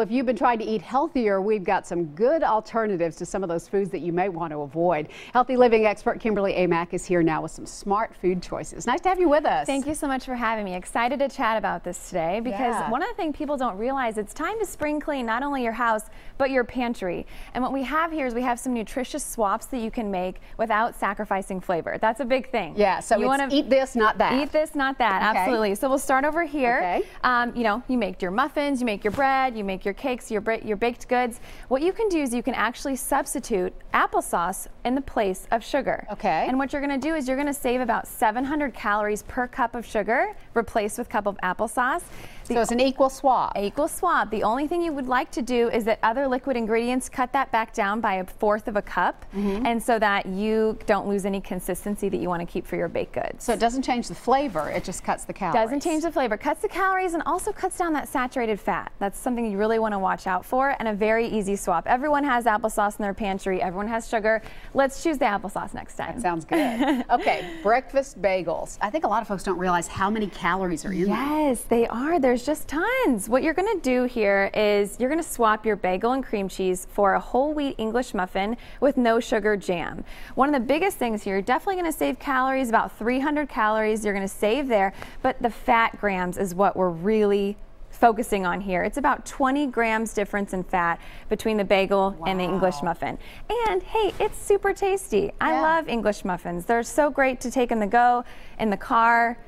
If you've been trying to eat healthier, we've got some good alternatives to some of those foods that you may want to avoid. Healthy living expert Kimberly Amack is here now with some smart food choices. Nice to have you with us. Thank you so much for having me. Excited to chat about this today because Yeah. one of the things people don't realize it's time to spring clean not only your house but your pantry. And what we have here is we have some nutritious swaps that you can make without sacrificing flavor. That's a big thing. Yeah, so you wanna eat this, not that. Eat this, not that. Okay. Absolutely. So we'll start over here. Okay. Um, you know, you make your muffins, you make your bread, you make your cakes, your, your baked goods. What you can do is you can actually substitute applesauce in the place of sugar. Okay. And what you're going to do is you're going to save about 700 calories per cup of sugar, replaced with cup of applesauce. So it's an equal swap. equal swap. The only thing you would like to do is that other liquid ingredients cut that back down by a fourth of a cup, Mm-hmm. and so that you don't lose any consistency that you want to keep for your baked goods. So it doesn't change the flavor, it just cuts the calories. Doesn't change the flavor, cuts the calories, and also cuts down that saturated fat. That's something you really want to watch out for, and a very easy swap. Everyone has applesauce in their pantry. Everyone has sugar. Let's choose the applesauce next time. Sounds good. okay, breakfast bagels. I think a lot of folks don't realize how many calories are in them. Yes, they are. There's just tons. What you're going to do here is you're going to swap your bagel and cream cheese for a whole wheat English muffin with no sugar jam. One of the biggest things here, you're definitely going to save calories, about 300 calories you're going to save there, but the fat grams is what we're really focusing on here. It's about 20 grams difference in fat between the bagel and the English muffin. And hey, it's super tasty. I love English muffins. They're so great to take in the go, in the car.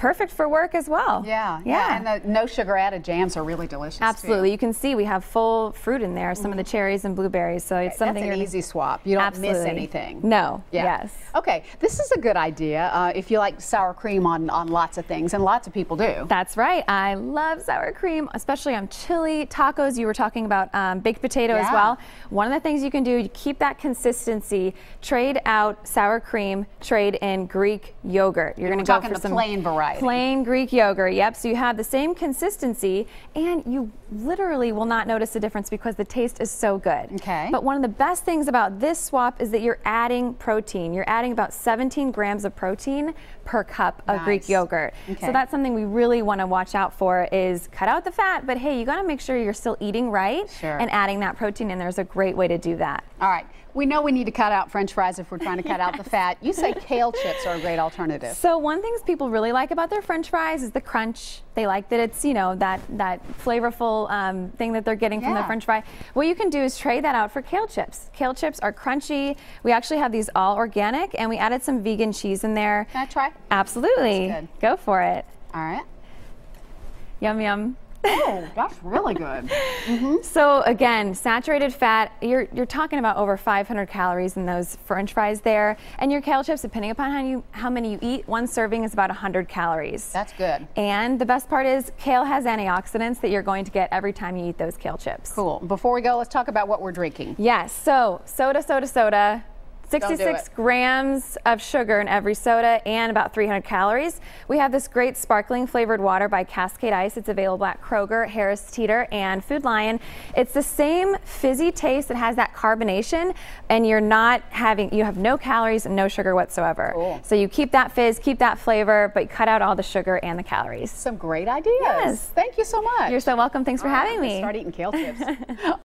Perfect for work as well. Yeah, yeah, and the no sugar added jams are really delicious. too. Absolutely. You can see we have full fruit in there, some of the cherries and blueberries. So it's something That's an easy swap. You don't miss anything. No. Yeah. Yes. Okay, this is a good idea uh, if you like sour cream on, on lots of things, and lots of people do. That's right. I love sour cream, especially on chili, tacos. You were talking about um, baked potato as well. One of the things you can do, you keep that consistency, trade out sour cream, trade in Greek yogurt. You're going to go for the some plain variety. Plain Greek yogurt. Yep. So you have the same consistency, and you literally will not notice the difference because the taste is so good. Okay. But one of the best things about this swap is that you're adding protein. You're adding about 17 grams of protein per cup of Greek yogurt. Okay. So that's something we really want to watch out for is cut out the fat, but hey, you got to make sure you're still eating right Sure. and adding that protein in there is a great way to do that. All right, we know we need to cut out French fries if we're trying to cut out the fat. You say kale chips are a great alternative. So one thing people really like about their French fries is the crunch. They like that it's you know that that flavorful um, thing that they're getting from the French fry. What you can do is trade that out for kale chips. Kale chips are crunchy. We actually have these all organic, and we added some vegan cheese in there. Can I try? Absolutely, go for it. All right. Yum yum. Oh, that's really good. Mm-hmm. So again, saturated fat, you're, you're talking about over 500 calories in those french fries there. And your kale chips, depending upon how, you, how many you eat, one serving is about 100 calories. That's good. and the best part is kale has antioxidants that you're going to get every time you eat those kale chips. Cool. Before we go, let's talk about what we're drinking. Yes, so soda, soda, soda. Do 66 it. grams of sugar in every soda and about 300 calories. We have this great sparkling flavored water by Cascade Ice. It's available at Kroger, Harris Teeter, and Food Lion. It's the same fizzy taste. It has that carbonation, and you're not having, you have no calories and no sugar whatsoever. Cool. So you keep that fizz, keep that flavor, but cut out all the sugar and the calories. Some great ideas. Yes. Thank you so much. You're so welcome. Thanks for All right, having me. Start eating kale chips.